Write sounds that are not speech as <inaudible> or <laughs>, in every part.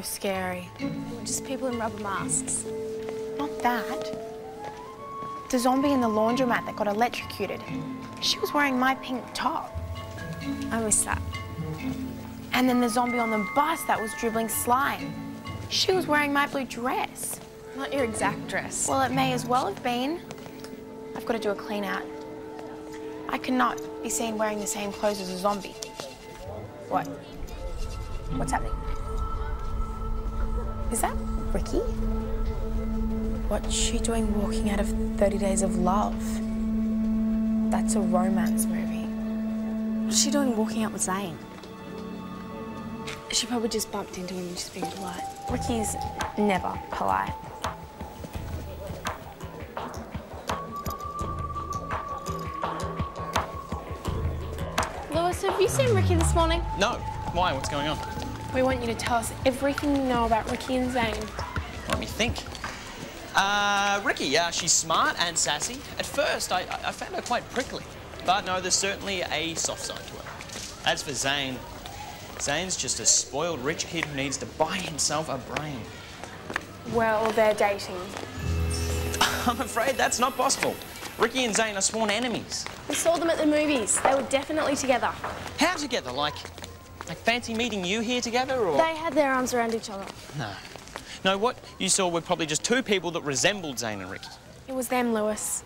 was so scary. Just people in rubber masks. Not that. The zombie in the laundromat that got electrocuted. She was wearing my pink top. I missed that. And then the zombie on the bus that was dribbling slime. She was wearing my blue dress. Not your exact dress. Well, it may as well have been. I've got to do a clean out. I cannot be seen wearing the same clothes as a zombie. What? What's happening? Is that Rikki? What's she doing walking out of 30 Days of Love? That's a romance movie. What's she doing walking out with Zane? She probably just bumped into him and she's being polite. Rikki's never polite. Lewis, have you seen Rikki this morning? No. Why? What's going on? We want you to tell us everything you know about Rikki and Zane. Let me think. Uh, Rikki, uh, she's smart and sassy. At first, I, I found her quite prickly. But no, there's certainly a soft side to her. As for Zane, Zane's just a spoiled rich kid who needs to buy himself a brain. Well, they're dating. <laughs> I'm afraid that's not possible. Rikki and Zane are sworn enemies. We saw them at the movies. They were definitely together. How together? Like, like fancy meeting you here together, or? They had their arms around each other. No. No, what you saw were probably just two people that resembled Zane and Rikki. It was them, Lewis.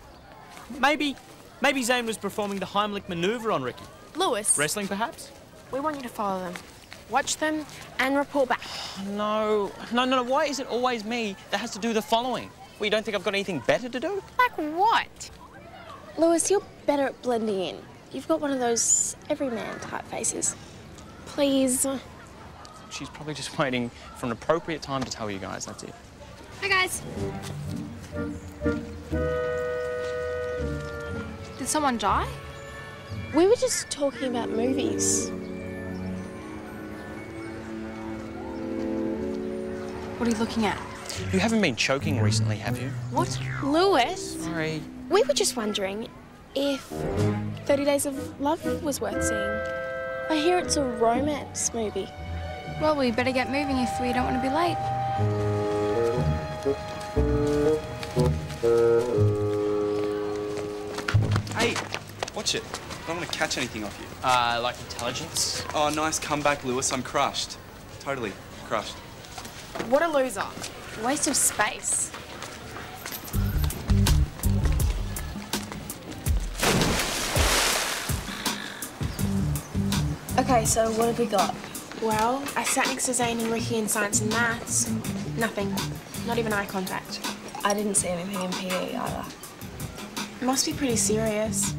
Maybe, maybe Zane was performing the Heimlich maneuver on Rikki. Lewis, Wrestling, perhaps? we want you to follow them. Watch them and report back. <sighs> No, no, no, no. Why is it always me that has to do the following? Well, you don't think I've got anything better to do? Like what? Lewis, you're better at blending in. You've got one of those everyman type faces. Please. She's probably just <laughs> waiting for an appropriate time to tell you guys. That's it. Hi, guys. Did someone die? We were just talking about movies. What are you looking at? You haven't been choking recently, have you? What? Lewis, Sorry. we were just wondering if 30 Days of Love was worth seeing. I hear it's a romance movie. Well, we better get moving if we don't want to be late. Hey, watch it. I don't want to catch anything off you. Uh, like intelligence? Oh, nice comeback, Lewis. I'm crushed. Totally crushed. What a loser. Waste of space. Okay, so what have we got? Well, I sat next to Zane and Ricky in science and maths. Nothing. Not even eye contact. I didn't see anything in PE either. It must be pretty serious.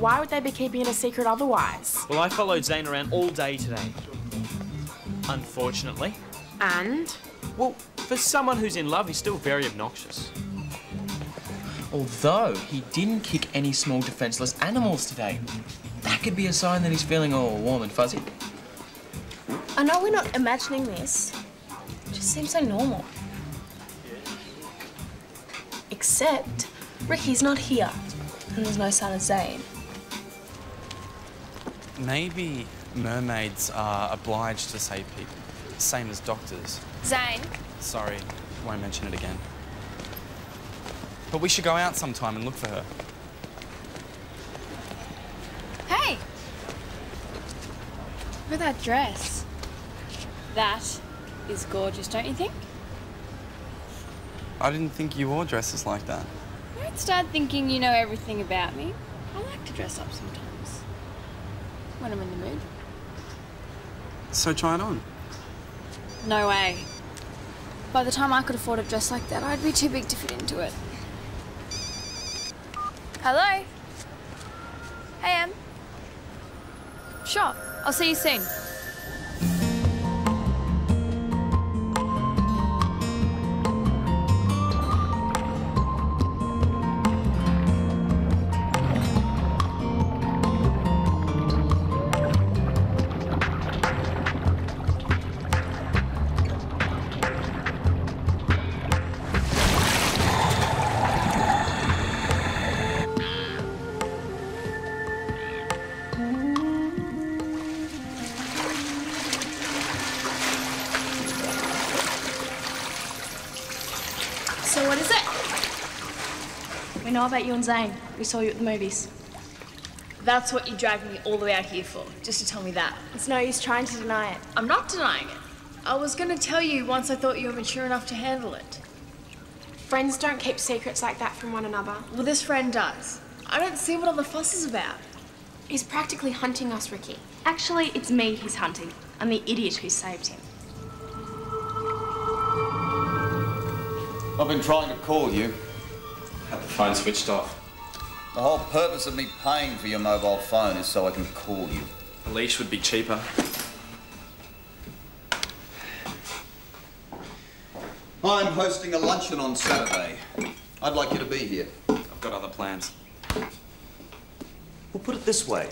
Why would they be keeping it a secret otherwise? Well, I followed Zane around all day today. Unfortunately. And? Well, for someone who's in love, he's still very obnoxious. Although he didn't kick any small defenseless animals today. That could be a sign that he's feeling all warm and fuzzy. I know we're not imagining this. It just seems so normal. Except Ricky's not here, and there's no sign of Zane. Maybe mermaids are obliged to save people, same as doctors. Zane, Sorry, won't mention it again. But we should go out sometime and look for her. hey! Look at that dress. That is gorgeous, don't you think? I didn't think you wore dresses like that. Don't start thinking you know everything about me. I like to dress up sometimes. When I'm in the mood. So try it on. No way. By the time I could afford a dress like that, I'd be too big to fit into it. Hello? Hey, Em. Sure. I'll see you soon. Know about you and Zane. We saw you at the movies. That's what you dragged me all the way out here for, just to tell me that. It's no use trying to deny it. I'm not denying it. I was going to tell you once I thought you were mature enough to handle it. Friends don't keep secrets like that from one another. Well, this friend does. I don't see what all the fuss is about. He's practically hunting us, Rikki. Actually, it's me he's hunting. I'm the idiot who saved him. I've been trying to call you. Had the phone switched off. The whole purpose of me paying for your mobile phone is so I can call you. A leash would be cheaper. I'm hosting a luncheon on Saturday. I'd like you to be here. I've got other plans. Well, put it this way.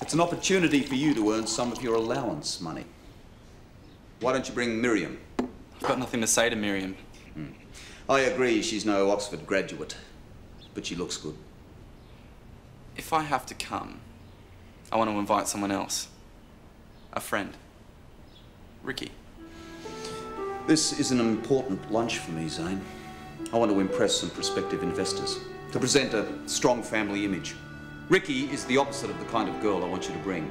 It's an opportunity for you to earn some of your allowance money. Why don't you bring Miriam? I've got nothing to say to Miriam. Hmm. I agree she's no Oxford graduate, but she looks good. If I have to come, I want to invite someone else. A friend. Rikki. This is an important lunch for me, Zane. I want to impress some prospective investors, to present a strong family image. Rikki is the opposite of the kind of girl I want you to bring.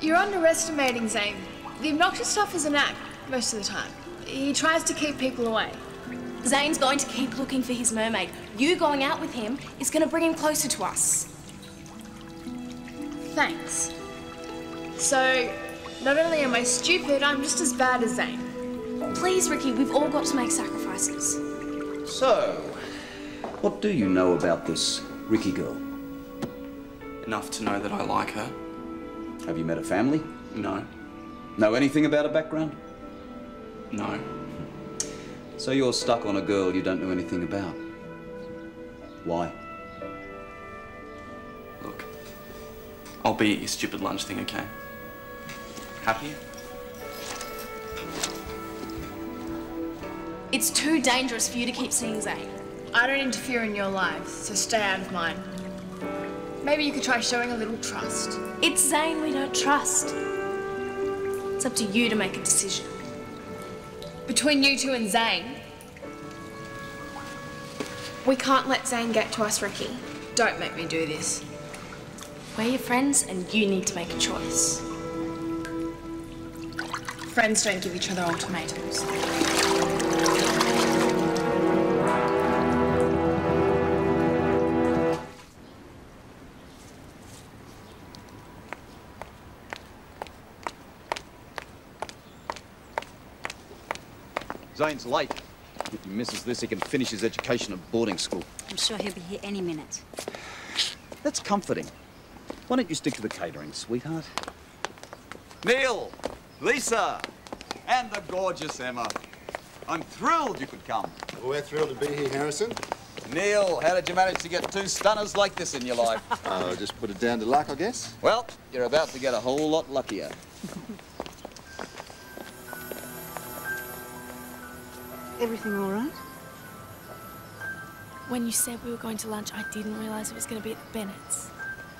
You're underestimating Zane. The obnoxious stuff is an act, most of the time. He tries to keep people away. Zane's going to keep looking for his mermaid. You going out with him is going to bring him closer to us. Thanks. So, not only am I stupid, I'm just as bad as Zane. Please, Rikki, we've all got to make sacrifices. So, what do you know about this Rikki girl? Enough to know that I like her. Have you met her family? No. Know anything about her background? No. So you're stuck on a girl you don't know anything about. Why? Look. I'll be at your stupid lunch thing, okay? Happy? It's too dangerous for you to keep seeing Zane. I don't interfere in your lives, so stay out of mine. Maybe you could try showing a little trust. It's Zane we don't trust. It's up to you to make a decision. Between you two and Zane, We can't let Zane get to us, Rikki. don't make me do this. We're your friends and you need to make a choice. Friends don't give each other ultimatums. Zane's late. If he misses this, he can finish his education at boarding school. I'm sure he'll be here any minute. That's comforting. Why don't you stick to the catering, sweetheart? Neil, Lisa, and the gorgeous Emma. I'm thrilled you could come. We're thrilled to be here, Harrison. Neil, how did you manage to get two stunners like this in your life? <laughs> Uh, just put it down to luck, I guess. well, you're about to get a whole lot luckier. Everything all right? When you said we were going to lunch, I didn't realise it was going to be at the Bennett's.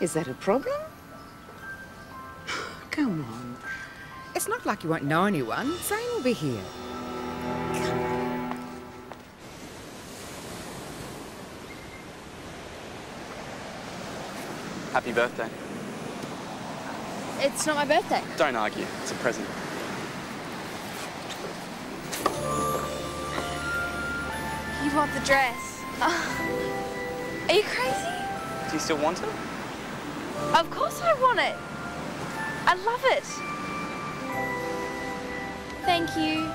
Is that a problem? <sighs> Come on. It's not like you won't know anyone. Zane will be here. Happy birthday. It's not my birthday. Don't argue. It's a present. Want the dress? Are you crazy? Do you still want it? Of course I want it. I love it. Thank you.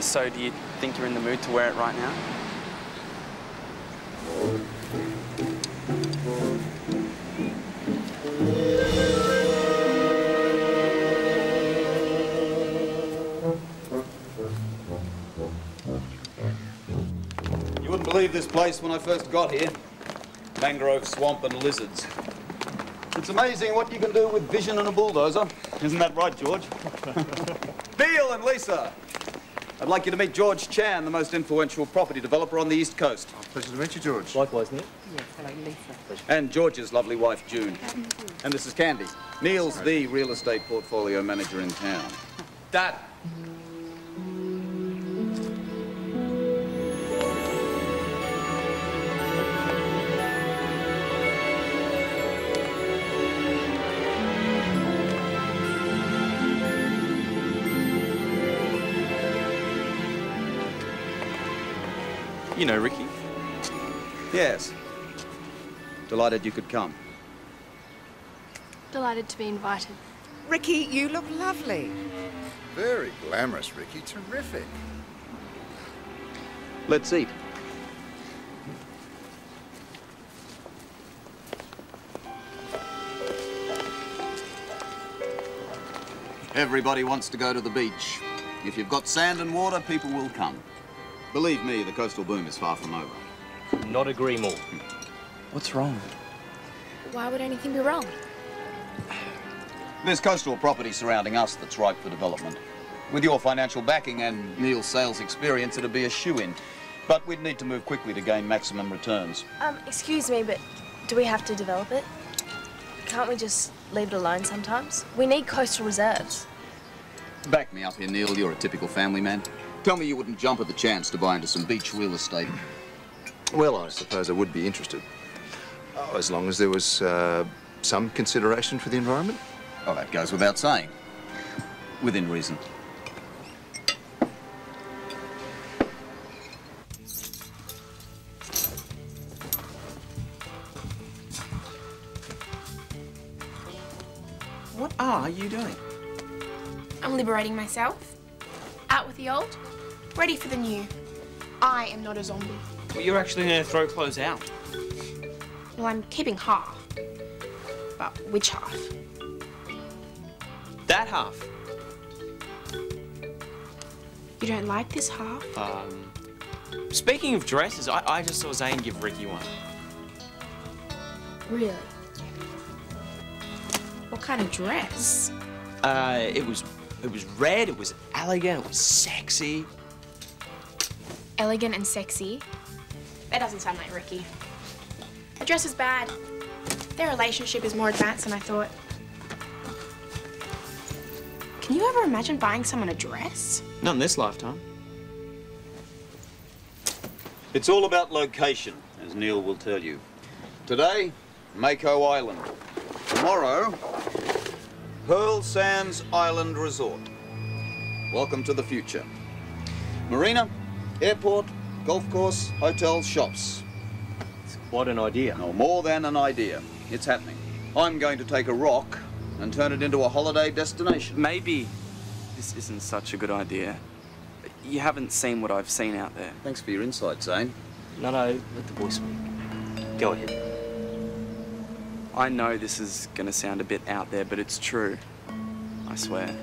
So, do you think you're in the mood to wear it right now? This place when I first got here. Mangrove swamp and lizards. It's amazing what you can do with vision and a bulldozer. Isn't that right, George? <laughs> Neil and Lisa, I'd like you to meet George Chan, the most influential property developer on the East Coast. Oh, pleasure to meet you, George. Likewise, Neil. Yes, hello, Lisa. And George's lovely wife, June. And this is Candy. Neil's the real estate portfolio manager in town. Dad. You know Rikki? Yes. Delighted you could come. Delighted to be invited. Rikki, you look lovely. Very glamorous, Rikki. Terrific. Let's eat. Everybody wants to go to the beach. If you've got sand and water, people will come. Believe me, the coastal boom is far from over. Not agree more. What's wrong? Why would anything be wrong? There's coastal property surrounding us that's ripe for development. With your financial backing and Neil's sales experience, it'd be a shoe-in. But we'd need to move quickly to gain maximum returns. Um, excuse me, but do we have to develop it? Can't we just leave it alone sometimes? We need coastal reserves. Back me up here, Neil. You're a typical family man. Tell me you wouldn't jump at the chance to buy into some beach real estate. Well, I suppose I would be interested. Oh, as long as there was uh, some consideration for the environment. Oh, that goes without saying. Within reason. What are you doing? I'm liberating myself. Out with the old, ready for the new. I am not a zombie. Well, you're actually going to throw clothes out. Well, I'm keeping half. But which half? That half. You don't like this half? Um, speaking of dresses, I, I just saw Zane give Rikki one. Really? What kind of dress? Uh, it was it was red, it was elegant, it was sexy. Elegant and sexy? That doesn't sound like Rikki. The dress is bad. Their relationship is more advanced than I thought. Can you ever imagine buying someone a dress? Not in this lifetime. It's all about location, as Neil will tell you. Today, Mako Island. Tomorrow, Pearl Sands Island Resort. Welcome to the future. Marina, airport, golf course, hotels, shops. What an idea. No more than an idea. It's happening. I'm going to take a rock and turn it into a holiday destination. Maybe this isn't such a good idea. You haven't seen what I've seen out there. Thanks for your insight, Zane. No, no, let the boy speak. Go ahead. I know this is going to sound a bit out there, but it's true. I swear.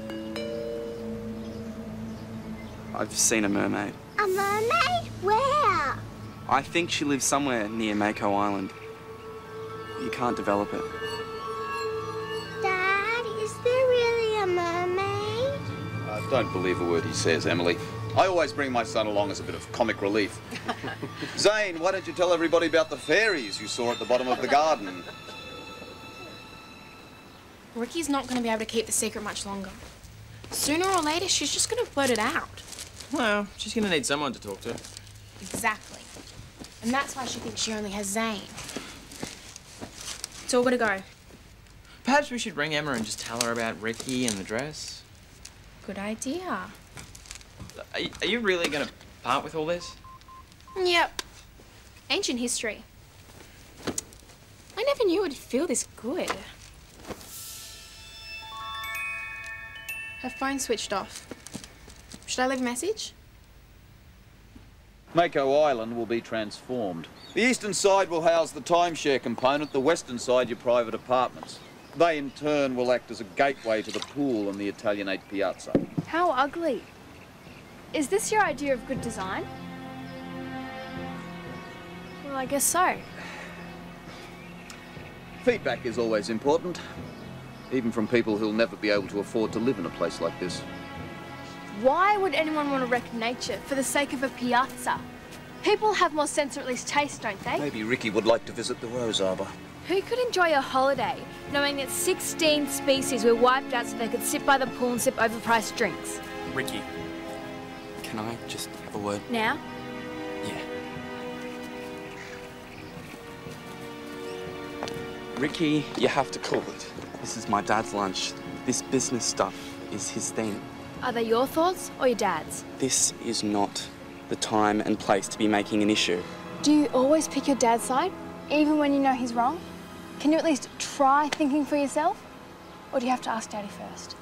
I've seen a mermaid. A mermaid? Where? I think she lives somewhere near Mako Island. You can't develop it. Dad, is there really a mermaid? Uh, don't believe a word he says, Emily. I always bring my son along as a bit of comic relief. <laughs> Zane, why don't you tell everybody about the fairies you saw at the bottom of the garden? Rikki's not going to be able to keep the secret much longer. Sooner or later, she's just going to blurt it out. Well, she's going to need someone to talk to. Exactly. And that's why she thinks she only has Zane. It's all got to go. Perhaps we should ring Emma and just tell her about Rikki and the dress. Good idea. Are, are you really going to part with all this? Yep. Ancient history. I never knew it would feel this good. Her phone switched off. Should I leave a message? Mako Island will be transformed. The eastern side will house the timeshare component, the western side your private apartments. They in turn will act as a gateway to the pool and the Italianate piazza. How ugly. Is this your idea of good design? Well, I guess so. Feedback is always important, even from people who'll never be able to afford to live in a place like this. Why would anyone want to wreck nature for the sake of a piazza? People have more sense or at least taste, don't they? Maybe Rikki would like to visit the Rose Arbor. Who could enjoy a holiday knowing that 16 species were wiped out so they could sit by the pool and sip overpriced drinks? Rikki, can I just have a word? Now? Yeah. Rikki, you have to call it. This is my dad's lunch. This business stuff is his thing. Are they your thoughts or your dad's? This is not the time and place to be making an issue. Do you always pick your dad's side, even when you know he's wrong? Can you at least try thinking for yourself? Or do you have to ask Daddy first?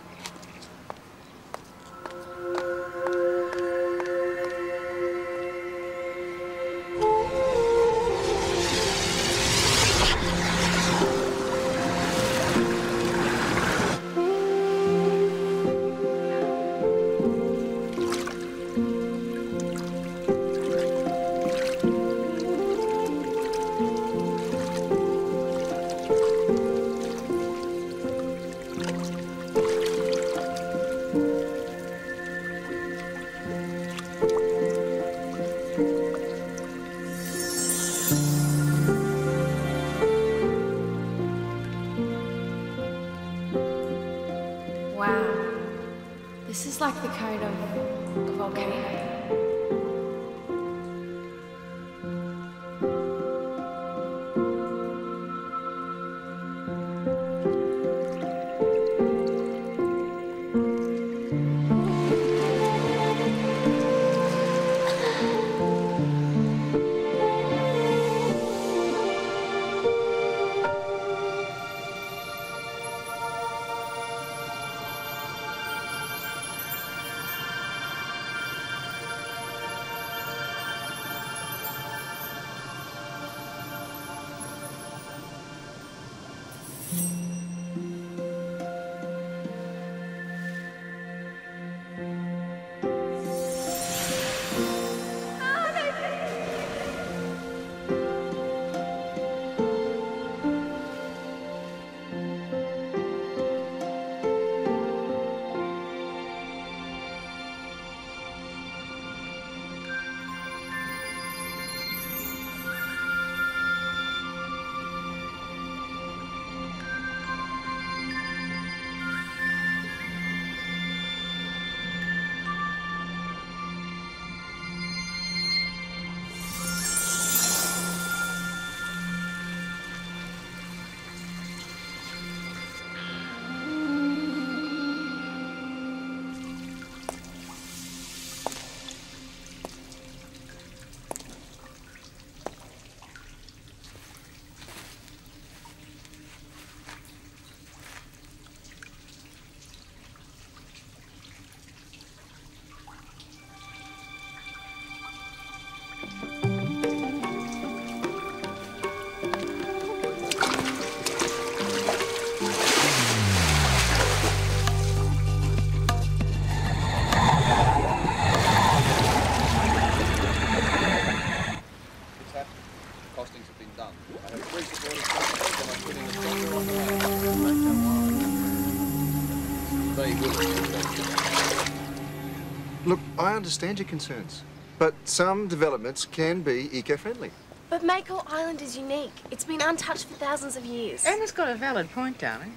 Understand your concerns, but some developments can be eco-friendly. But Mako Island is unique. It's been untouched for thousands of years. Emma's got a valid point, darling.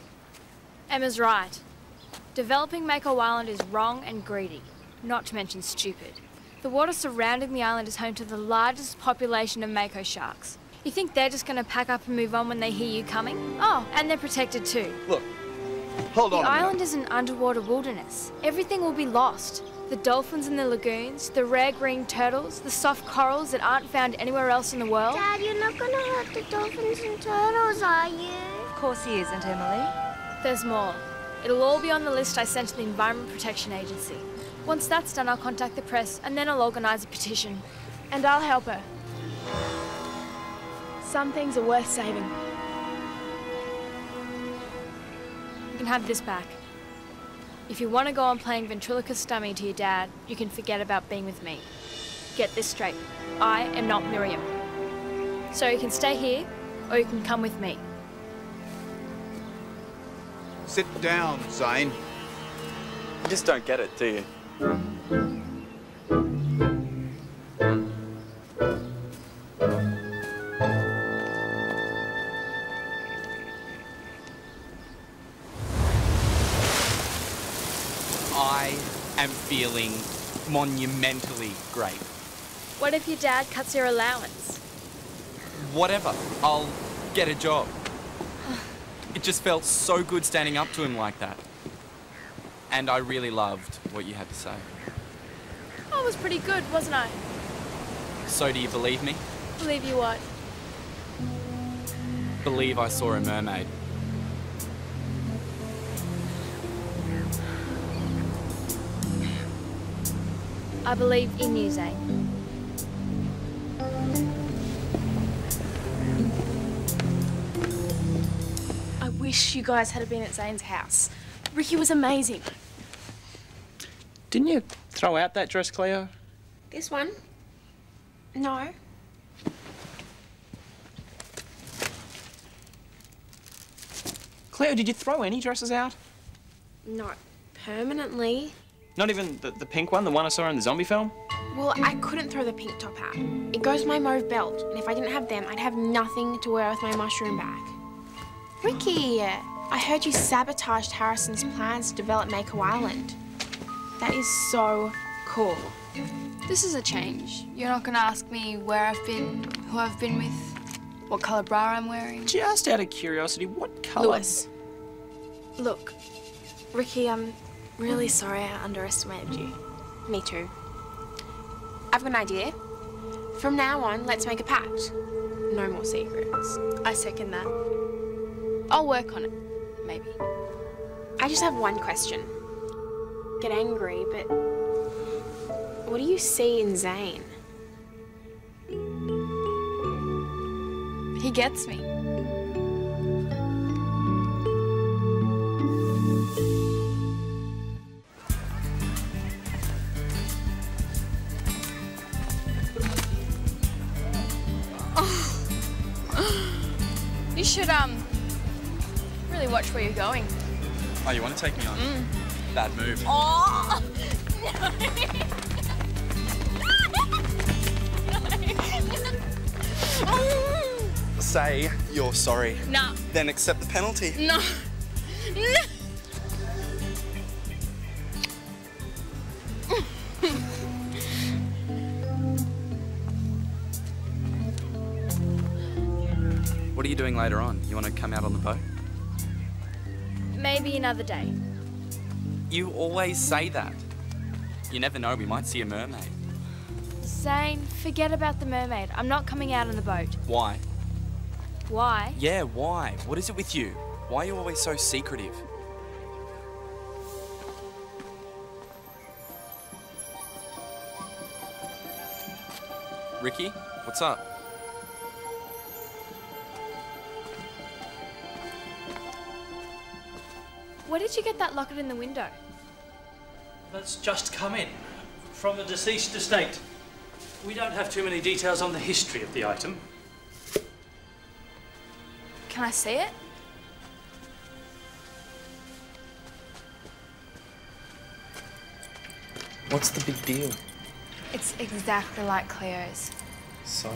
Emma's right. Developing Mako Island is wrong and greedy, not to mention stupid. The water surrounding the island is home to the largest population of Mako sharks. You think they're just going to pack up and move on when they hear you coming? Oh, and they're protected too. Look, hold the on a minute. island is an underwater wilderness. Everything will be lost. The dolphins in the lagoons, the rare green turtles, the soft corals that aren't found anywhere else in the world. Dad, you're not gonna hurt the dolphins and turtles, are you? Of course he isn't, Emily. There's more. It'll all be on the list I sent to the Environment Protection Agency. Once that's done, I'll contact the press and then I'll organise a petition. And I'll help her. Some things are worth saving. You can have this back. If you want to go on playing ventriloquist dummy to your dad, you can forget about being with me. Get this straight. I am not Miriam. So you can stay here, or you can come with me. Sit down, Zane. You just don't get it, do you? Am feeling monumentally great. What if your dad cuts your allowance? Whatever, I'll get a job. It just felt so good standing up to him like that. And I really loved what you had to say. I was pretty good, wasn't I? So do you believe me? Believe you what? Believe I saw a mermaid. I believe in you, Zane. I wish you guys had been at Zane's house. Rikki was amazing. Didn't you throw out that dress, Cleo? This one? No. Cleo, did you throw any dresses out? Not permanently. Not even the, the pink one, the one I saw in the zombie film? Well, I couldn't throw the pink top out. It goes with my mauve belt, and if I didn't have them, I'd have nothing to wear with my mushroom bag. Rikki, I heard you sabotaged Harrison's plans to develop Mako Island. That is so cool. This is a change. You're not gonna ask me where I've been, who I've been with, what colour bra I'm wearing. Just out of curiosity, what colour? Lewis. Look, Rikki, I'm really sorry I underestimated you. Me too. I've got an idea. From now on, let's make a pact. No more secrets. I second that. I'll work on it, maybe. I just have one question. Get angry, but what do you see in Zane? He gets me. Should, um, really watch where you're going. Oh, you want to take me on? Mm. Bad move. Oh! <laughs> Say you're sorry. No. Then accept the penalty. No. <laughs> No. Later on? You want to come out on the boat? Maybe another day. You always say that. You never know, we might see a mermaid. Zane, forget about the mermaid. I'm not coming out on the boat. Why? Why? Yeah, why? What is it with you? Why are you always so secretive? Rikki, what's up? Where did you get that locket in the window? That's just come in from the deceased estate. We don't have too many details on the history of the item. Can I see it? What's the big deal? It's exactly like Cleo's. So?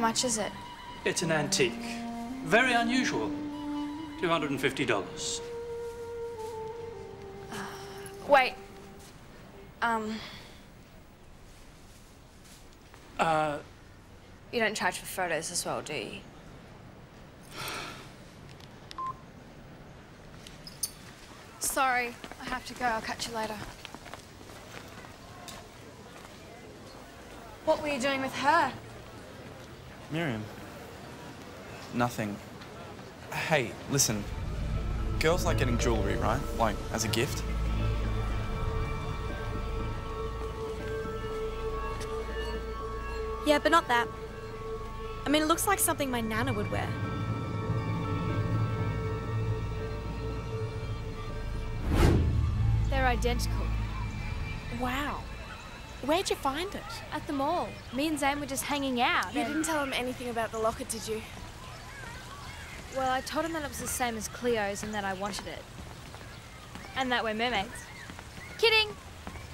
Much is it? It's an antique. Very unusual. $250. Wait. Um, Uh, you don't charge for photos as well, do you? Sorry, I have to go. I'll catch you later. What were you doing with her? Miriam. Nothing. Hey, listen. Girls like getting jewelry, right? Like, as a gift. Yeah, but not that. I mean, it looks like something my nana would wear. They're identical. Wow. Where'd you find it? At the mall. Me and Zane were just hanging out. You and- didn't tell him anything about the locket, did you? Well, I told him that it was the same as Cleo's and that I wanted it. And that we're mermaids. Kidding!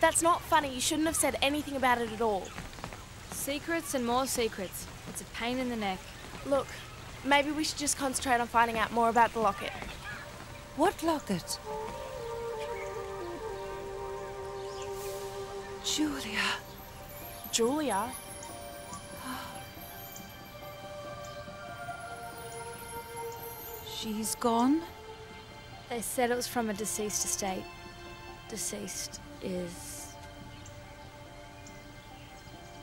That's not funny. You shouldn't have said anything about it at all. Secrets and more secrets. It's a pain in the neck. Look, maybe we should just concentrate on finding out more about the locket. What locket? Julia. Julia? She's gone? They said it was from a deceased estate. Deceased is.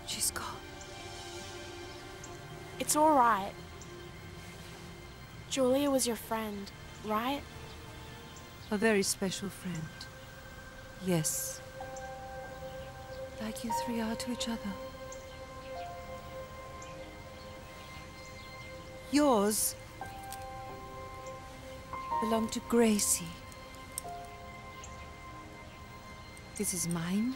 She's gone. It's all right. Julia was your friend, right? A very special friend. Yes. Like you three are to each other. Yours belong to Gracie. This is mine.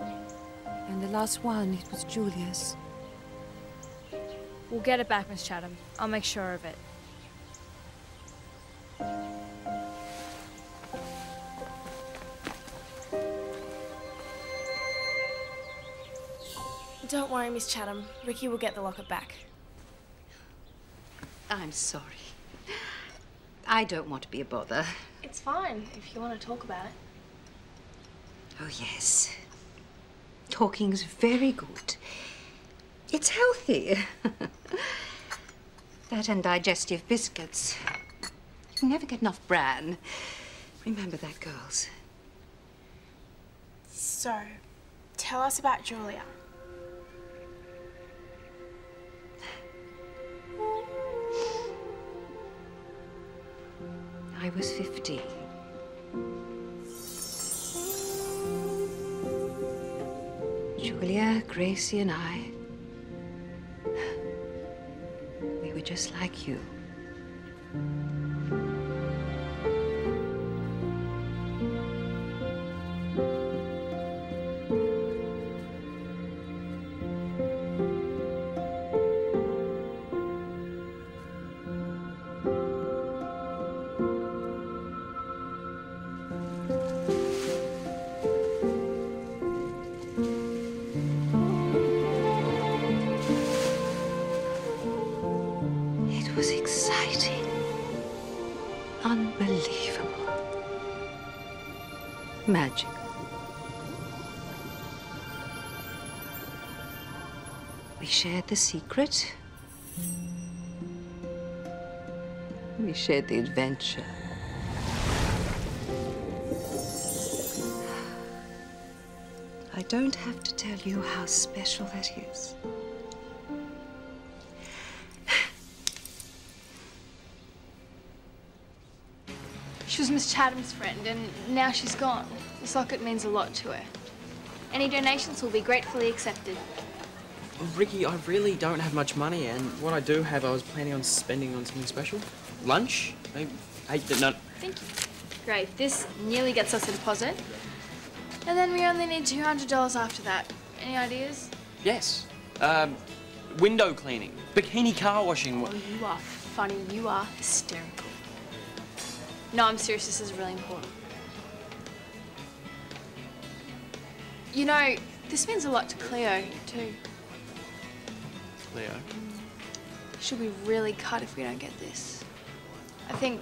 And the last one, it was Julia's. We'll get it back, Miss Chatham. I'll make sure of it. Miss Chatham. Rikki will get the locket back. I'm sorry. I don't want to be a bother. It's fine if you want to talk about it. Oh, yes. Talking's very good. It's healthy. <laughs> that and digestive biscuits. You can never get enough bran. Remember that, girls. So, tell us about Julia. Was 15. Julia, Gracie, and I. We were just like you. Magical. We shared the secret. We shared the adventure. I don't have to tell you how special that is. She was Miss Chatham's friend, and now she's gone. This socket means a lot to her. Any donations will be gratefully accepted. Rikki, I really don't have much money, and what I do have, I was planning on spending on something special. Lunch? Maybe. Hey, no. Thank you. Great. This nearly gets us a deposit. And then we only need $200 after that. Any ideas? Yes. Um, window cleaning, bikini car washing. Oh, you are funny. You are hysterical. No, I'm serious. This is really important. You know, this means a lot to Cleo, too. Leo. She'll be really cut if we don't get this. I think,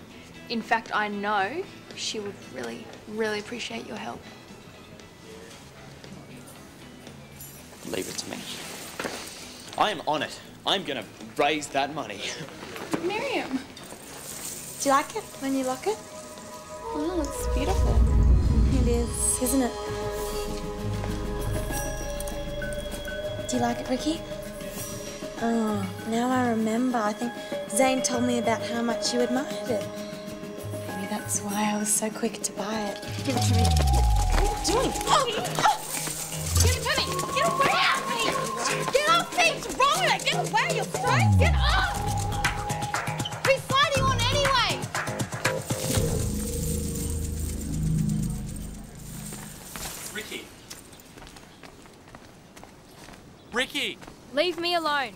in fact, I know she would really, really appreciate your help. Leave it to me. I am on it. I'm gonna raise that money. <laughs> Miriam! Do you like it when you lock it? Oh, it's beautiful. It is, isn't it? Do you like it, Rikki? Oh, now I remember. I think Zane told me about how much you admired it. Maybe that's why I was so quick to buy it. Give it to me. What are you doing? Oh! Give alone.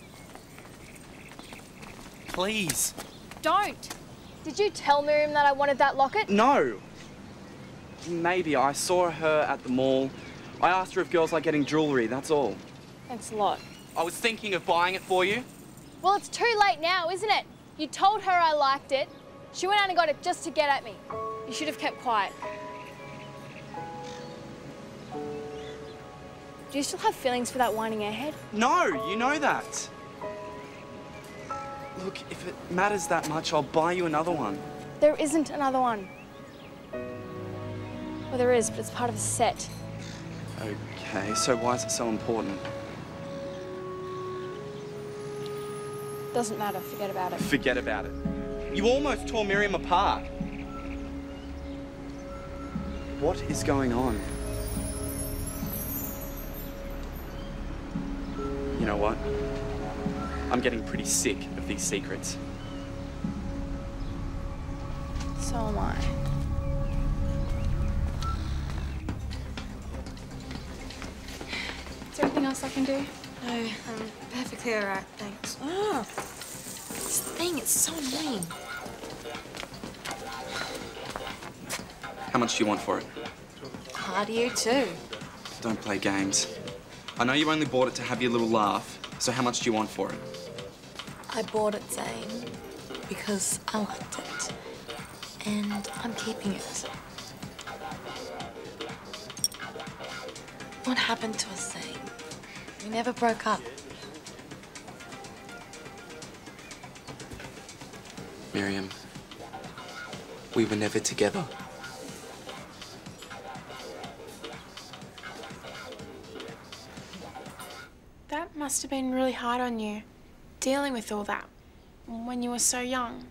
please. Don't. Did you tell Miriam that I wanted that locket? No. Maybe I saw her at the mall. I asked her if girls like getting jewellery, that's all. Thanks a lot. I was thinking of buying it for you. Well, it's too late now, isn't it? You told her I liked it. She went out and got it just to get at me. You should have kept quiet. Do you still have feelings for that whining airhead? No, you know that. Look, if it matters that much, I'll buy you another one. There isn't another one. Well, there is, but it's part of a set. Okay, so why is it so important? Doesn't matter, forget about it. Forget about it. You almost tore Miriam apart. What is going on? You know what? I'm getting pretty sick of these secrets. So am I. Is there anything else I can do? No, I'm perfectly alright, thanks. Oh, this thing, it's so annoying. How much do you want for it? Hard you too. Don't play games. I know you only bought it to have your little laugh, so how much do you want for it? I bought it, Zane, because I liked it. And I'm keeping it. What happened to us, Zane? We never broke up. Miriam, we were never together. That must have been really hard on you, dealing with all that when you were so young.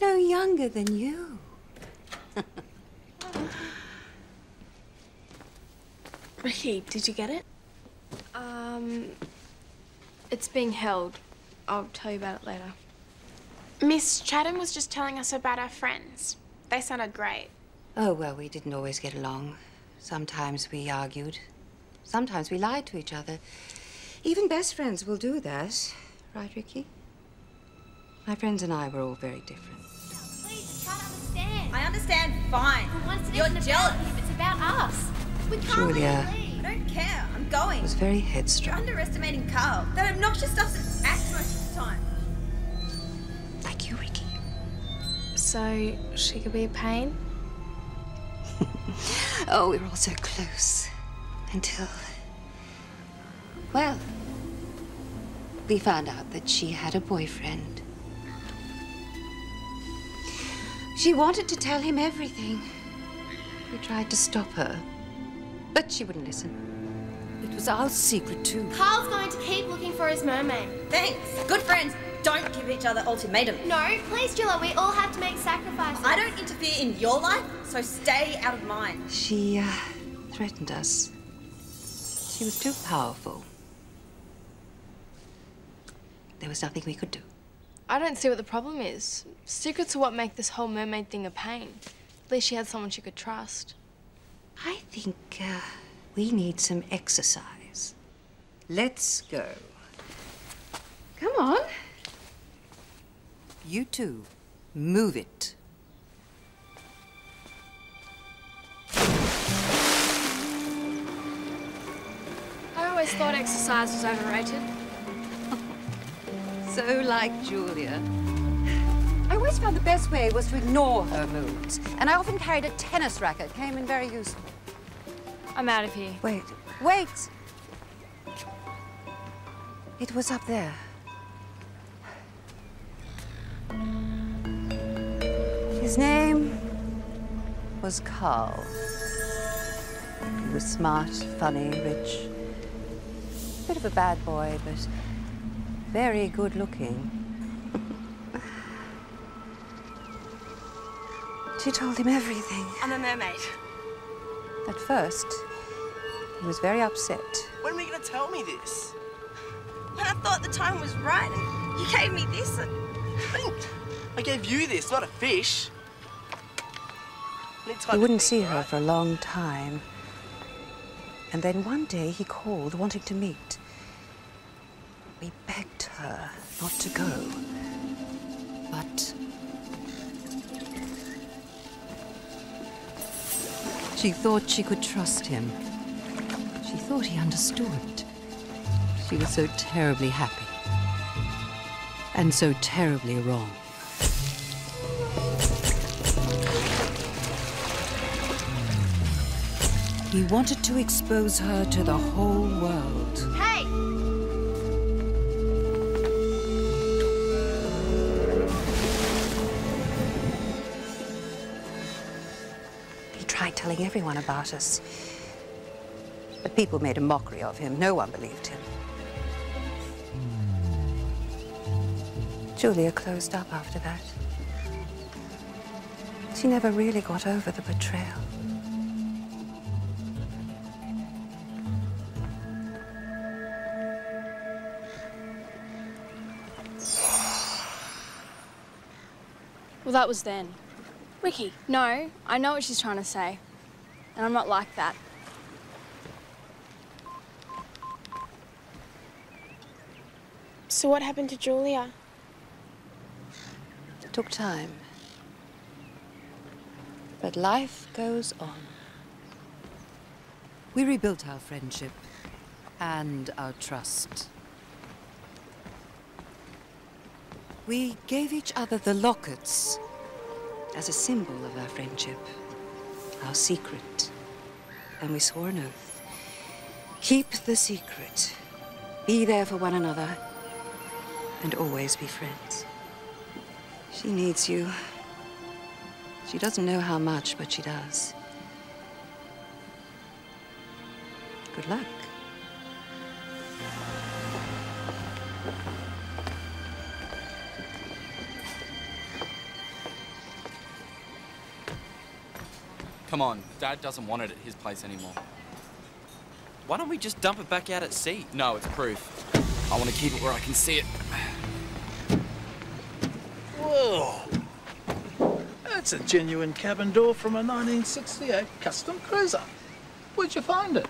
No younger than you. <laughs> Rikki, did you get it? Um, it's being held. I'll tell you about it later. Miss Chatham was just telling us about our friends. They sounded great. Oh, well, we didn't always get along. Sometimes we argued. Sometimes we lied to each other. Even best friends will do that. Right, Rikki? My friends and I were all very different. I understand, fine. For once, it You're isn't jealous. about him, it's about us. We can't Julia. let leave. I don't care. I'm going. was very You're headstrong. underestimating Carl. That obnoxious stuff acts most of the time. Like you, Rikki. So she could be a pain? <laughs> Oh, we were all so close. Until. Well, we found out that she had a boyfriend. She wanted to tell him everything. We tried to stop her, but she wouldn't listen. It was our secret, too. Carl's going to keep looking for his mermaid. Thanks. Good friends don't give each other ultimatums. No, please, Julia, we all have to make sacrifices. I don't interfere in your life, so stay out of mine. She uh, threatened us. She was too powerful. There was nothing we could do. I don't see what the problem is. Secrets are what make this whole mermaid thing a pain. At least she had someone she could trust. I think uh, we need some exercise. Let's go. Come on. You two, move it. Always thought exercise was overrated. So like Julia. I always found the best way was to ignore her moods. And I often carried a tennis racket. Came in very useful. I'm out of here. Wait, wait! It was up there. His name was Carl. He was smart, funny, rich. Bit of a bad boy, but very good looking. She told him everything. I'm a mermaid. At first, he was very upset. When are you going to tell me this? When I thought the time was right and you gave me this. and- I gave you this, not a fish. He wouldn't see her for a long time. And then one day he called wanting to meet. We begged her. not to go. But she thought she could trust him. She thought he understood. She was so terribly happy. And so terribly wrong. He wanted to expose her to the whole world. Hey! Telling everyone about us. But people made a mockery of him. No one believed him. Julia closed up after that. She never really got over the betrayal. Well, that was then. Rikki. No, I know what she's trying to say. And I'm not like that. So what happened to Julia? It took time. But life goes on. We rebuilt our friendship and our trust. We gave each other the lockets as a symbol of our friendship, our secret. And we swore an oath. Keep the secret. Be there for one another. And always be friends. She needs you. She doesn't know how much, but she does. Good luck. Come on, Dad doesn't want it at his place anymore. Why don't we just dump it back out at sea? No, it's proof. I want to keep it where I can see it. Whoa! That's a genuine cabin door from a 1968 custom cruiser. Where'd you find it?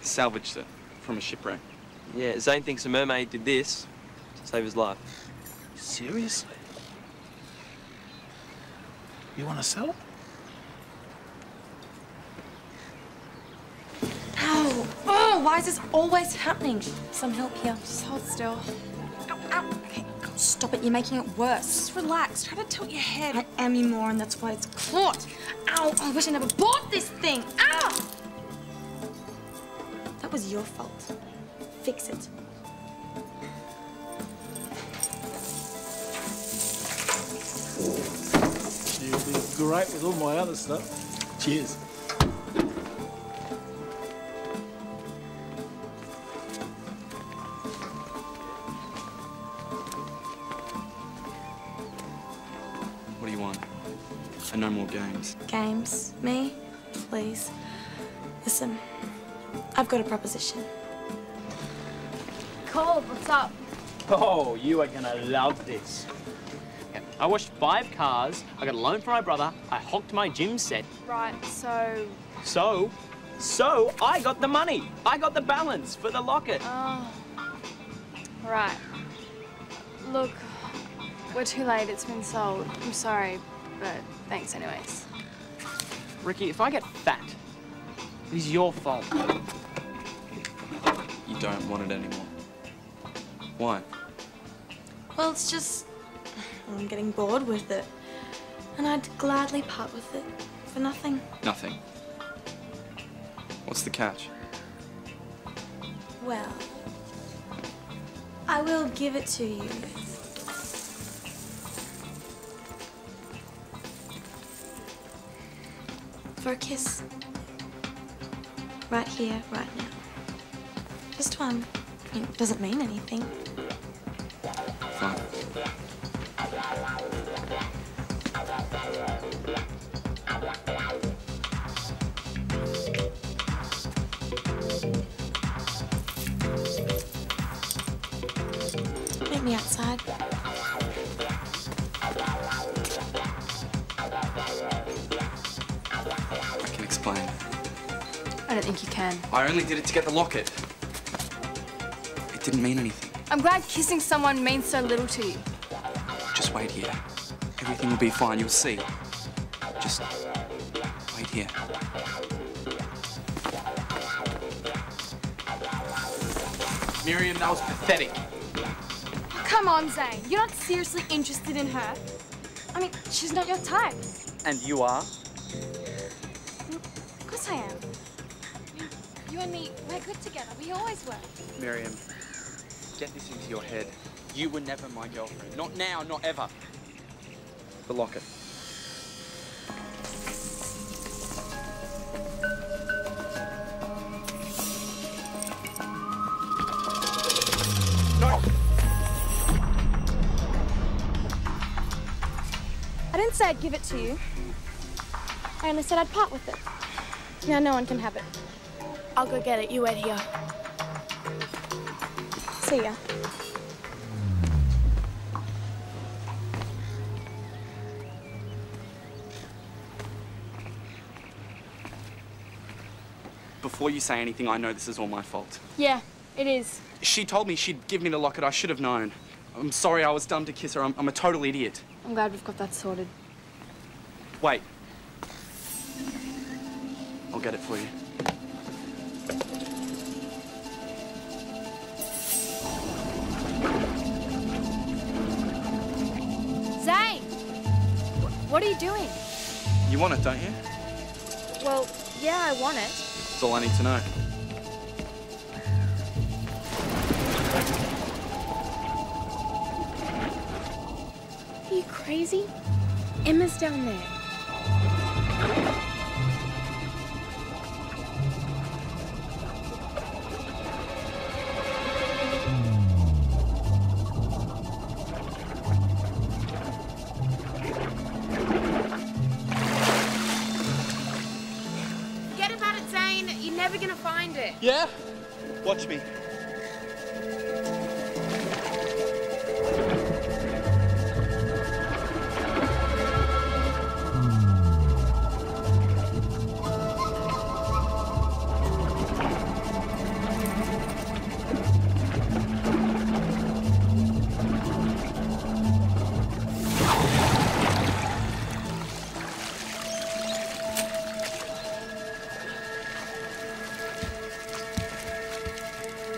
Salvaged it from a shipwreck. Yeah, Zane thinks a mermaid did this to save his life. Seriously? You want to sell it? Ow! Oh, why is this always happening? Some help here. Just hold still. Ow, ow. Okay, God, stop it. You're making it worse. Just relax. Try to tilt your head. I am you more, and that's why it's caught. Ow! Oh, I wish I never bought this thing. Ow! That was your fault. Fix it. You'll be great with all my other stuff. Cheers. What do you want? And no more games. Games? Me? Please. Listen, I've got a proposition. Cole, what's up? Oh, you are gonna love this. Okay, I washed five cars, I got a loan from my brother, I hocked my gym set. Right, so... So, so I got the money. I got the balance for the locket. Oh. Right. Look, we're too late. It's been sold. I'm sorry, but thanks anyways. Rikki, if I get fat, it is your fault. You don't want it anymore. Why? Well, it's just. I'm getting bored with it. And I'd gladly part with it for nothing. Nothing. What's the catch? Well, I will give it to you. For a kiss. Right here, right now. Just one. I mean, it doesn't mean anything. I don't think you can. I only did it to get the locket. It didn't mean anything. I'm glad kissing someone means so little to you. Just wait here. Everything will be fine, you'll see. Just wait here. Miriam, that was pathetic. Come on, Zane. You're not seriously interested in her. I mean, she's not your type. And you are? Good always were. Miriam, get this into your head. You were never my girlfriend. Not now, not ever. The locket. I didn't say I'd give it to you. I only said I'd part with it. Now no one can have it. I'll go get it. You wait here. See ya. Before you say anything, I know this is all my fault. Yeah, it is. She told me she'd give me the locket. I should have known. I'm sorry I was dumb to kiss her. I'm, I'm a total idiot. I'm glad we've got that sorted. Wait. I'll get it for you. Doing? You want it, don't you? Well, yeah, I want it. That's all I need to know. Are you crazy? Emma's down there.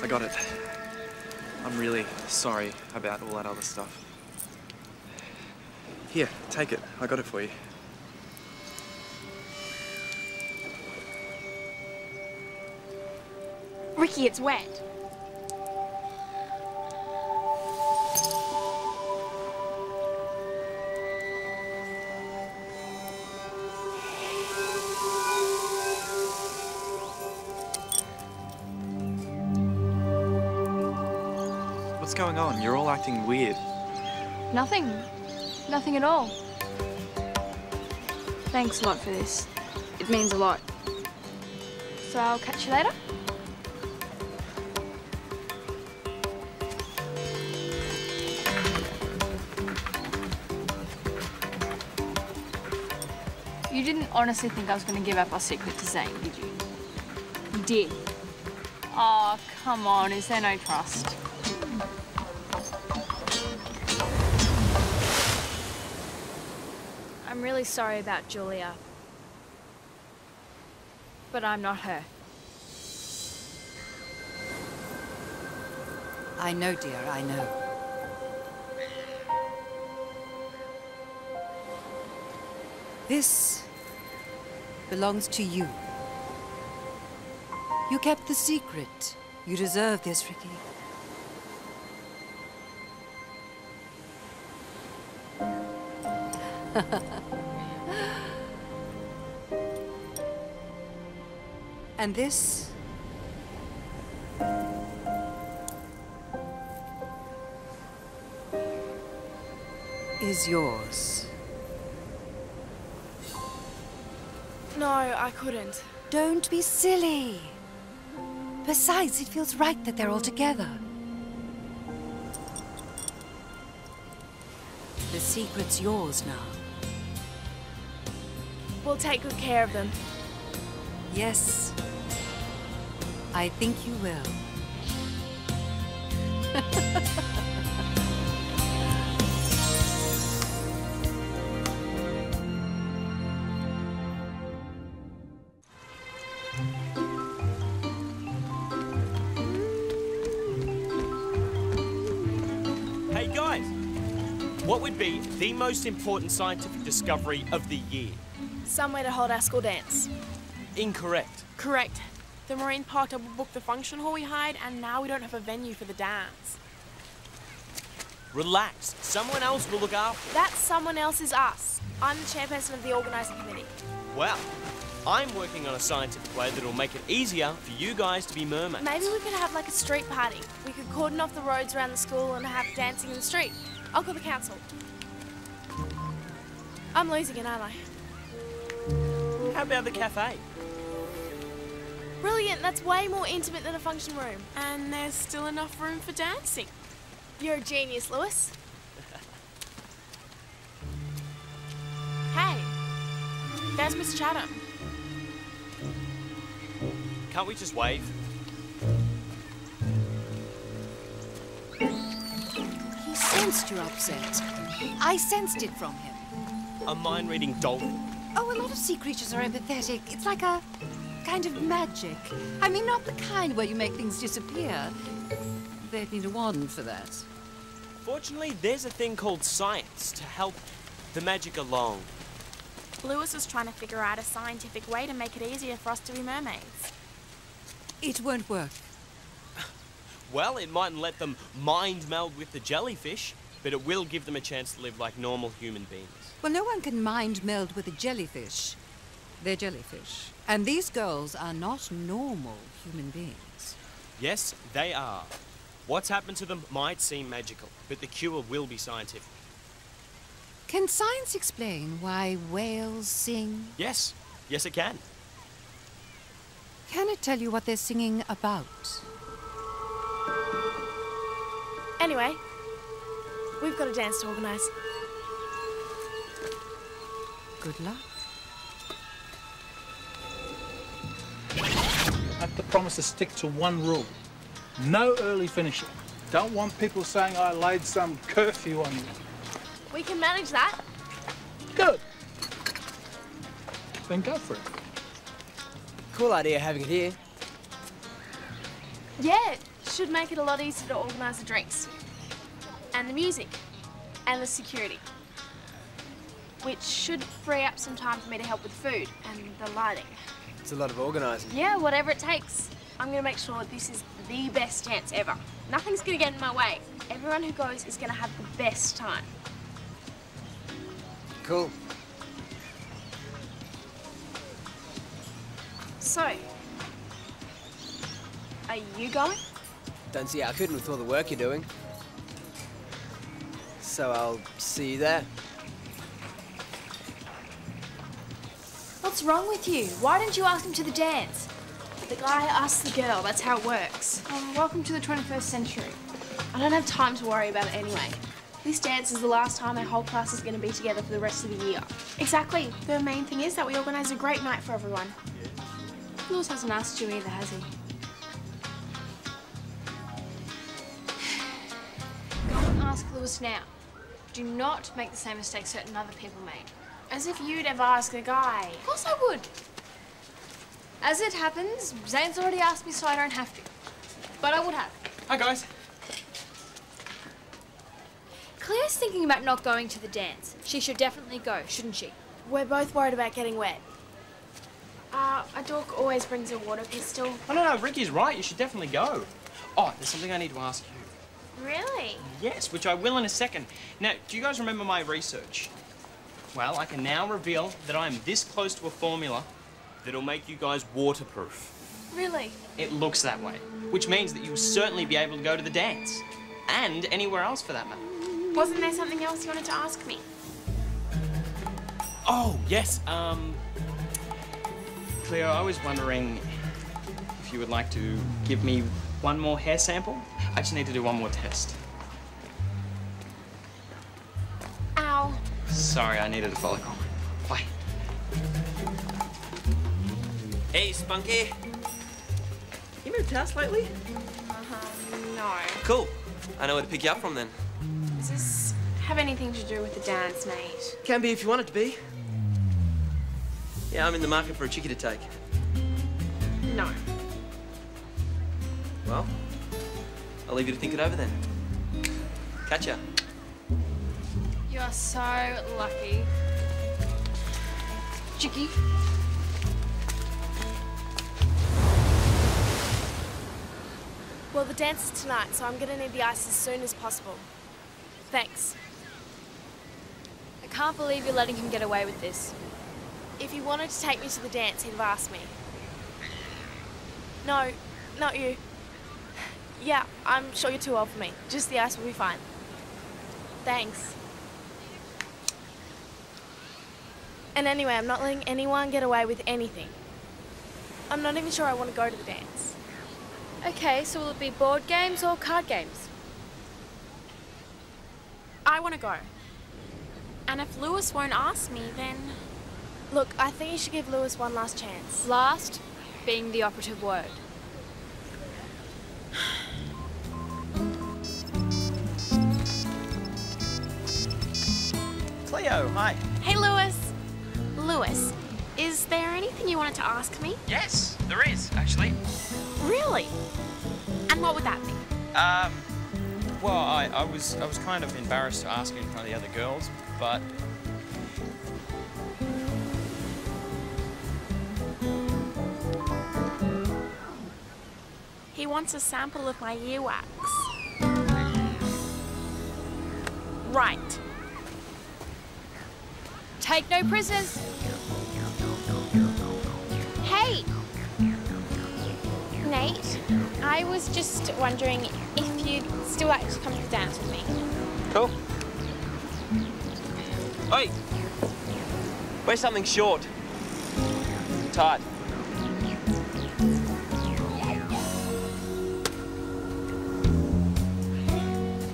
I got it. I'm really sorry about all that other stuff. Here, take it. I got it for you. Ricky, it's wet. On? Acting weird. Nothing. Nothing at all. Thanks a lot for this. It means a lot. So I'll catch you later? You didn't honestly think I was going to give up our secret to Zane, did you? You did. Oh, come on. Is there no trust? I'm really sorry about Julia. But I'm not her. I know, dear, I know. This belongs to you. You kept the secret. You deserve this, Rikki. <laughs> and this is yours. No, I couldn't. Don't be silly. Besides, it feels right that they're all together. The secret's yours now. We'll take good care of them. Yes. I think you will. Hey guys, what would be the most important scientific discovery of the year? Somewhere to hold our school dance. Incorrect. Correct. The Marine Park double booked the function hall we hired, and now we don't have a venue for the dance. Relax. Someone else will look after That someone else is us. I'm the chairperson of the organising committee. Well, I'm working on a scientific way that'll make it easier for you guys to be mermaids. Maybe we could have like a street party. We could cordon off the roads around the school and have dancing in the street. I'll call the council. I'm losing it, aren't I? How about the cafe? Brilliant, that's way more intimate than a function room. And there's still enough room for dancing. You're a genius, Lewis. hey, there's Miss Chatham. Can't we just wave? He sensed your upset. I sensed it from him. A mind reading dolphin. Oh, a lot of sea creatures are empathetic. It's like a kind of magic. I mean, not the kind where you make things disappear. They'd need a wand for that. Fortunately, there's a thing called science to help the magic along. Lewis was trying to figure out a scientific way to make it easier for us to be mermaids. It won't work. <sighs> Well, it mightn't let them mind meld with the jellyfish, but it will give them a chance to live like normal human beings. Well, no one can mind meld with a jellyfish. They're jellyfish. And these girls are not normal human beings. Yes, they are. What's happened to them might seem magical, but the cure will be scientific. Can science explain why whales sing? Yes, yes, it can. Can it tell you what they're singing about? Anyway, we've got a dance to organise. Good luck. Have to promise to stick to one rule. No early finishing. Don't want people saying I laid some curfew on you. We can manage that. Good. Then go for it. Cool idea having it here. Yeah, it should make it a lot easier to organise the drinks. And the music. And the security. Which should free up some time for me to help with food and the lighting. It's a lot of organising. Yeah, whatever it takes. I'm gonna make sure this is the best chance ever. Nothing's gonna get in my way. Everyone who goes is gonna have the best time. Cool. So, are you going? Don't see how I couldn't with all the work you're doing. So I'll see you there. What's wrong with you? Why didn't you ask him to the dance? The guy asks the girl, that's how it works. Oh, welcome to the 21st century. I don't have time to worry about it anyway. This dance is the last time our whole class is going to be together for the rest of the year. Exactly. The main thing is that we organise a great night for everyone. Lewis hasn't asked you either, has he? <sighs> Go and ask Lewis now. Do not make the same mistake certain other people made. As if you'd ever ask a guy. Of course I would. As it happens, Zane's already asked me, so I don't have to. But I would have. Hi, guys. Claire's thinking about not going to the dance. She should definitely go, shouldn't she? We're both worried about getting wet. Uh, a dog always brings a water pistol. Oh, no, no, Rikki's right. You should definitely go. Oh, there's something I need to ask you. Really? Yes, which I will in a second. Now, do you guys remember my research? Well, I can now reveal that I'm this close to a formula that'll make you guys waterproof. Really? It looks that way, which means that you'll certainly be able to go to the dance. And anywhere else for that matter. Wasn't there something else you wanted to ask me? Oh, yes, um... Cleo, I was wondering if you would like to give me one more hair sample. I just need to do one more test. Sorry, I needed a follicle. Bye. Hey, Spunky. You moved house lately? Uh-huh, no. Cool. I know where to pick you up from then. Does this have anything to do with the dance, mate? Can be if you want it to be. Yeah, I'm in the market for a chickie to take. No. Well, I'll leave you to think it over then. Catch ya. Are so lucky. Chicky. Well, the dance is tonight, so I'm gonna need the ice as soon as possible. Thanks. I can't believe you're letting him get away with this. If he wanted to take me to the dance, he'd have asked me. No, not you. Yeah, I'm sure you're too old for me. Just the ice will be fine. Thanks. And anyway, I'm not letting anyone get away with anything. I'm not even sure I want to go to the dance. Okay, so will it be board games or card games? I want to go. And if Lewis won't ask me, then. Look, I think you should give Lewis one last chance. Last being the operative word. Cleo, hi. Hey, Lewis. Lewis, is there anything you wanted to ask me? Yes, there is, actually. Really? And what would that be? Um, well, I, I was I was kind of embarrassed to ask you in front of the other girls, but He wants a sample of my earwax. Right. Take no prisoners. Hey! Nate, I was just wondering if you'd still like to come to the dance with me. Cool. Oi! Wear something short. Tight.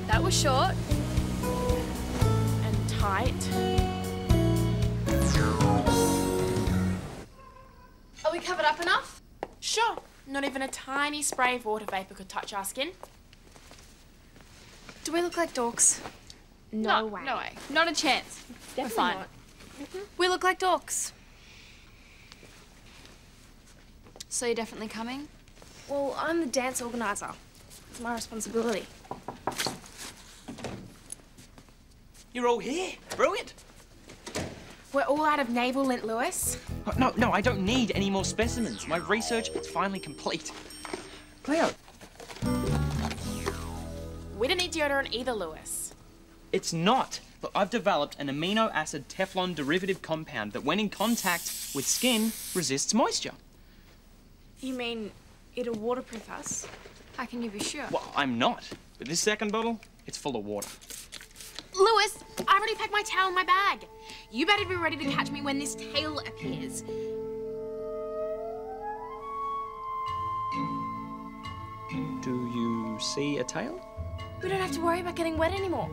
That was short. Not even a tiny spray of water vapor could touch our skin. Do we look like dorks? No, No, way. no way. Not a chance. We're fine. Mm-hmm. We look like dorks. So you're definitely coming? Well, I'm the dance organizer. It's my responsibility. you're all here. Brilliant. We're all out of navel lint, Lewis. No, no, I don't need any more specimens. My research is finally complete. Cleo, We don't need deodorant either, Lewis. it's not. Look, I've developed an amino acid Teflon derivative compound that, when in contact with skin, resists moisture. You mean it'll waterproof us? How can you be sure? Well, I'm not. But this second bottle, it's full of water. Lewis, I already packed my towel in my bag. You better be ready to catch me when this tail appears. Do you see a tail? We don't have to worry about getting wet anymore.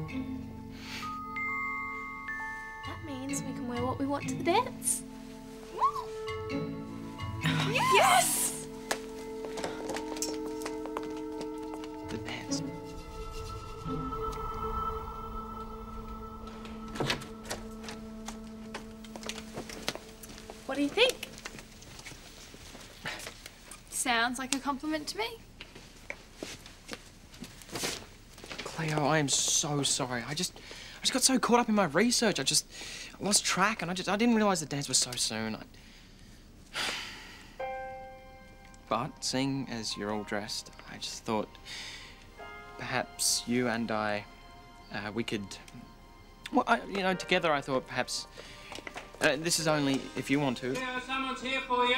That means we can wear what we want to the dance. Yes! The pants. What do you think? Sounds like a compliment to me. Cleo, I am so sorry. I just, I just got so caught up in my research. I just I lost track, and I just, I didn't realize the dance was so soon. I... <sighs> But seeing as you're all dressed, I just thought perhaps you and I, uh, we could, well, I, you know, together. I thought perhaps uh, this is only if you want to. Yeah, someone's here for you.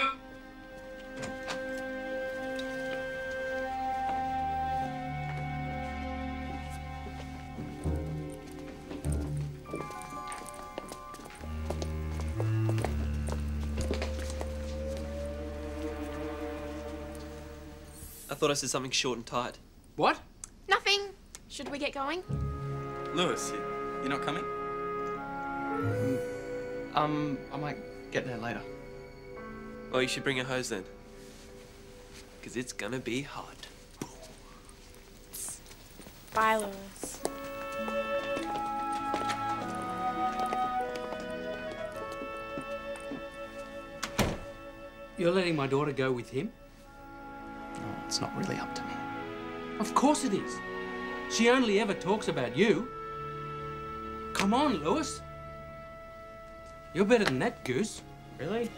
I thought I said something short and tight. What? Nothing. Should we get going? Lewis, you're not coming? Um, I might get there later. Oh, you should bring a hose then. Because it's gonna be hot. Bye, Lewis. You're letting my daughter go with him? It's not really up to me. Of course it is. She only ever talks about you. Come on, Lewis. You're better than that, Goose. Really?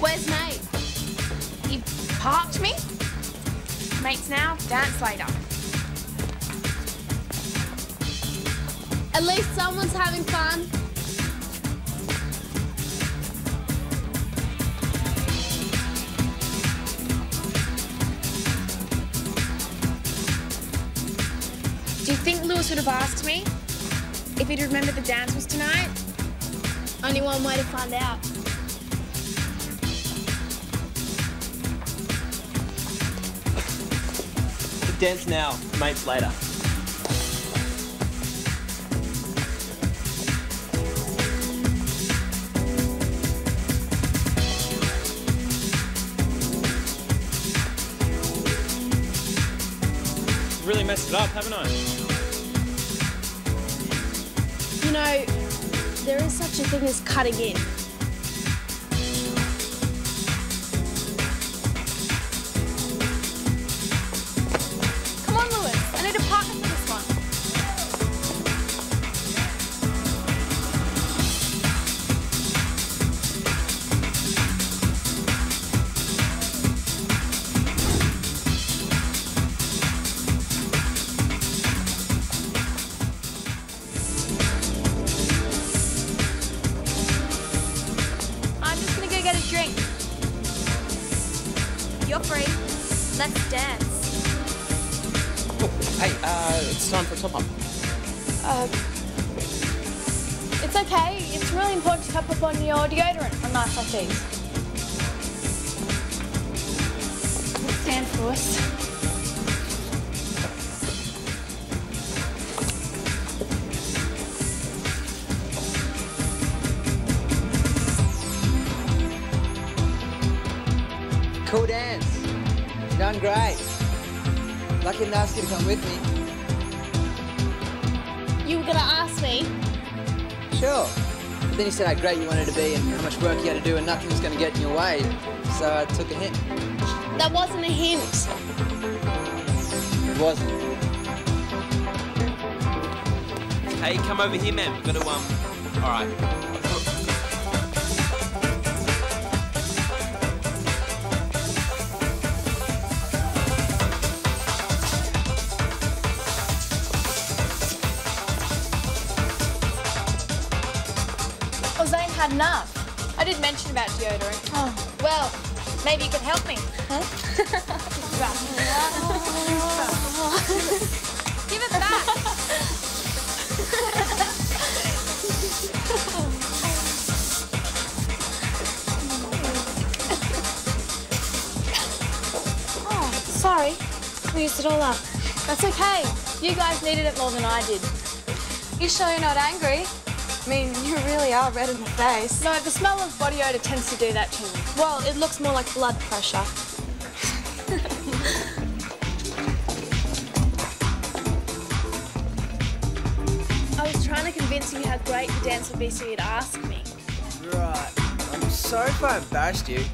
Where's Nate? He parked me? Mates now, dance later. At least someone's having fun. Do you think Lewis would have asked me if he'd remembered the dance was tonight? Only one way to find out. Dance now, mates later. Really messed it up, haven't I? Know, there is such a thing as cutting in. You ask me. Sure. But then you said how great you wanted to be and how much work you had to do and nothing was going to get in your way. So I took a hint. That wasn't a hint. It wasn't. Hey, come over here, man. We've got to, um... All right. Had enough. I did mention about deodorant. Oh, well, maybe you could help me. Huh? <laughs> Give it back. Oh, sorry. We used it all up. That's okay. You guys needed it more than I did. You sure you're not angry? I mean, you really are red in the face. No, the smell of body odour tends to do that to me. Well, it looks more like blood pressure. I was trying to convince you how great the dance would be so you'd ask me. Right. I'm sorry if I embarrassed you.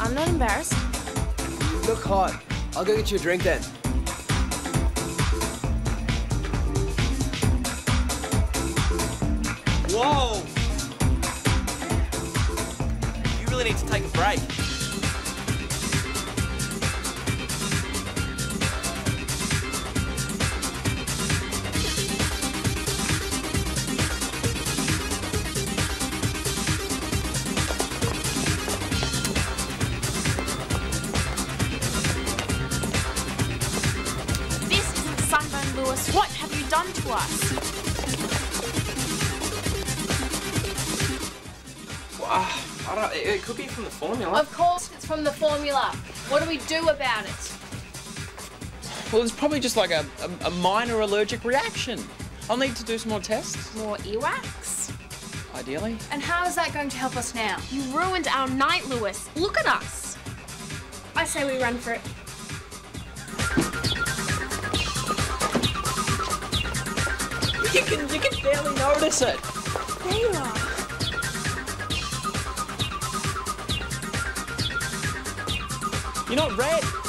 I'm not embarrassed. You look hot. I'll go get you a drink then. It? Well, it's probably just like a, a, a minor allergic reaction. I'll need to do some more tests, More earwax? ideally. And how is that going to help us now? You ruined our night, Lewis. Look at us. I say we run for it. You can, you can barely notice it. There you are. You're not red.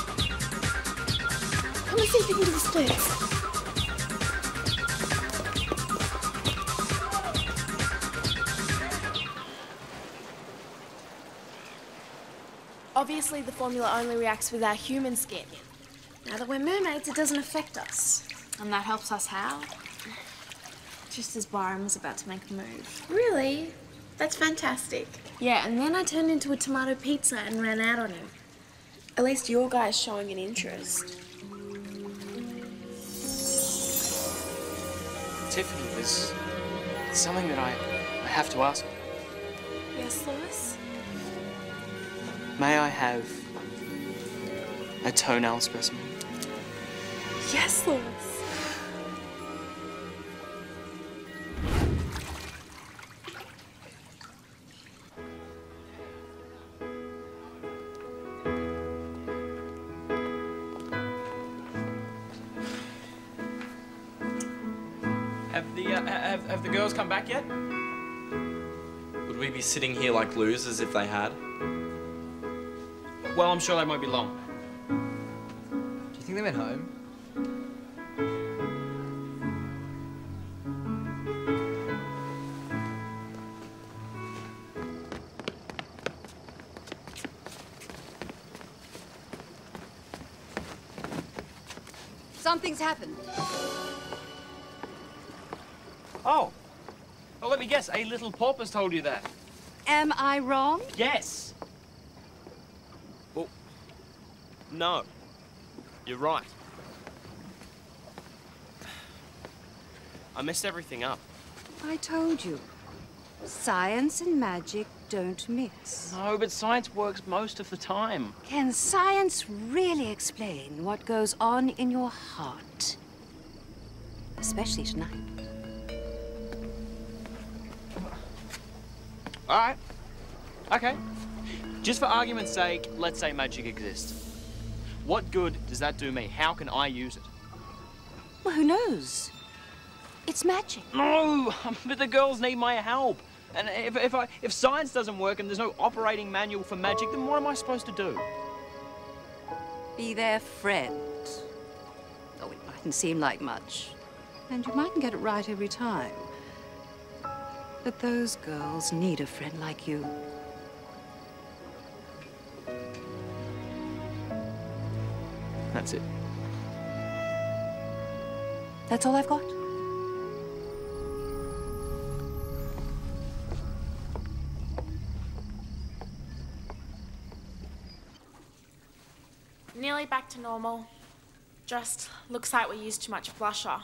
Come and see if you can do the splits. Obviously, the formula only reacts with our human skin. Now that we're mermaids, it doesn't affect us. And that helps us how? Just as Byron was about to make the move. Really? That's fantastic. Yeah, and then I turned into a tomato pizza and ran out on him. At least your guy's showing an interest. Tiffany, there's something that I, I have to ask. Yes, Lewis? May I have a toenail specimen? Yes, Lewis. Girls come back yet? Would we be sitting here like losers if they had? Well, I'm sure they won't be long. Do you think they went home? Something's happened. Me guess. A little porpoise told you that. Am I wrong? Yes. Well, no. You're right. I messed everything up. I told you. Science and magic don't mix. No, but science works most of the time. Can science really explain what goes on in your heart? Especially tonight. All right. Okay. Just for argument's sake, let's say magic exists. What good does that do me? How can I use it? Well, who knows? It's magic. No, <laughs> but the girls need my help. And if, if, I, if science doesn't work and there's no operating manual for magic, then what am I supposed to do? Be their friend. Though it mightn't seem like much. And you mightn't get it right every time. But those girls need a friend like you. That's it. That's all I've got. Nearly back to normal. Just looks like we used too much blusher.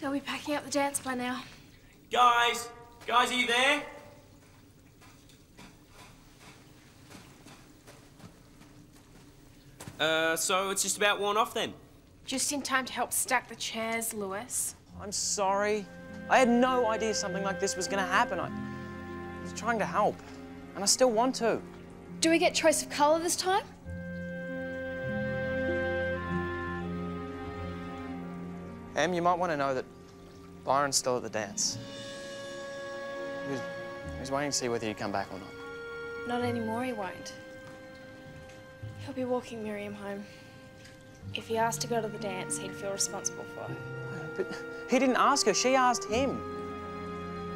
They'll be packing up the dance by now. Guys! Guys, are you there? Uh, so it's just about worn off then? Just in time to help stack the chairs, Lewis. I'm sorry. I had no idea something like this was gonna happen. I was trying to help, and I still want to. Do we get choice of colour this time? Em, you might want to know that Byron's still at the dance. He was, he was waiting to see whether you'd come back or not. Not anymore, he won't. He'll be walking Miriam home. If he asked to go to the dance, he'd feel responsible for her. But he didn't ask her, she asked him.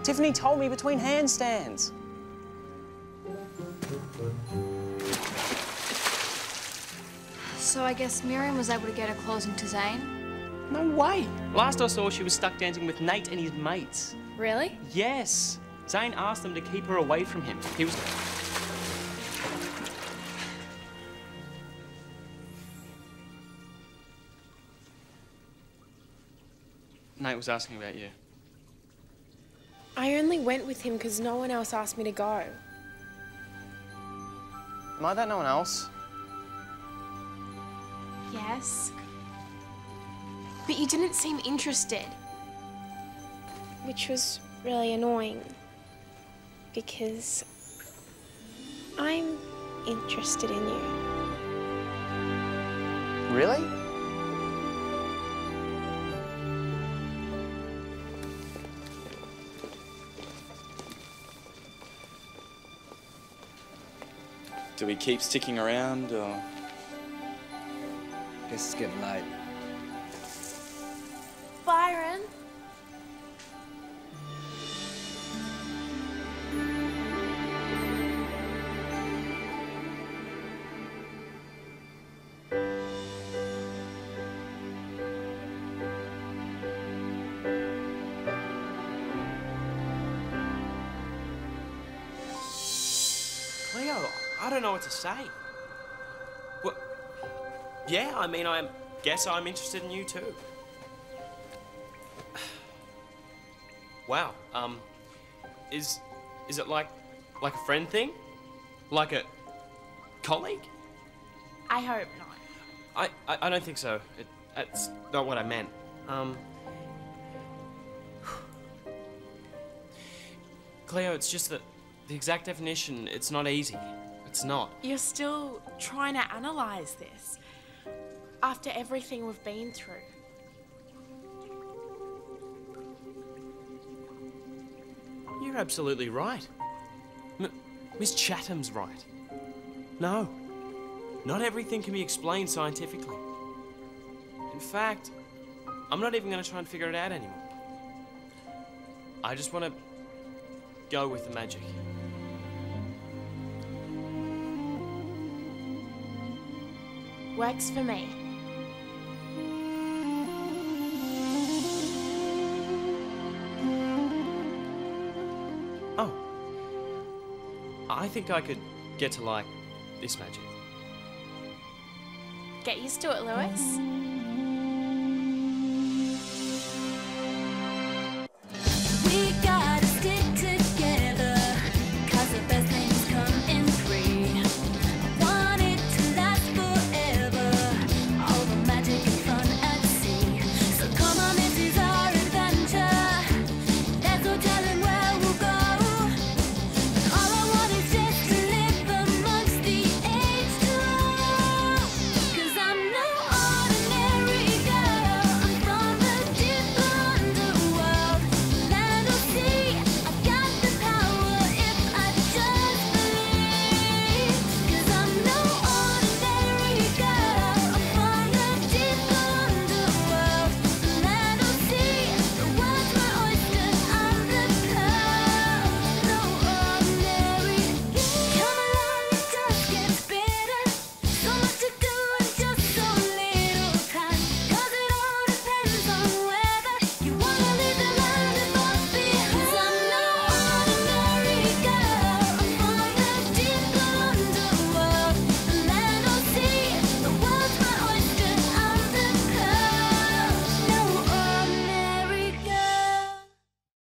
Tiffany told me between handstands. So I guess Miriam was able to get her claws into Zane. No way. Last I saw, she was stuck dancing with Nate and his mates. Really? Yes. Zane asked them to keep her away from him. He was. Nate was asking about you. I only went with him because no one else asked me to go. Am I that no one else? Yes. But you didn't seem interested. Which was really annoying. Because I'm interested in you. Really? Do we keep sticking around or? I Guess it's getting late. Byron. Cleo, I don't know what to say. Well, yeah, I mean, I guess I'm interested in you too. Wow. Um, is is it like like a friend thing? Like a colleague? I hope not. I I, I don't think so. It, that's not what I meant. Um. Cleo, it's just that the exact definition, it's not easy. It's not. You're still trying to analyze this. After everything we've been through. You're absolutely right. M- Miss Chatham's right. No. Not everything can be explained scientifically. In fact, I'm not even going to try and figure it out anymore. I just want to go with the magic. Works for me. I think I could get to like this magic. Get used to it, Lewis.